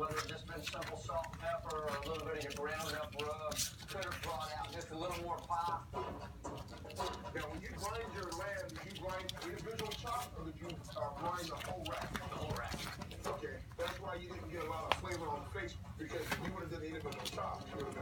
Whether it's just been simple salt and pepper or a little bit of your ground up rub. Could have brought out just a little more pop. Now, when you grind your lamb, did you grind individual chops or did you uh, grind the whole rack? The whole rack. Okay, that's why you didn't get a lot of flavor on the face because you would have done the individual chops, you would have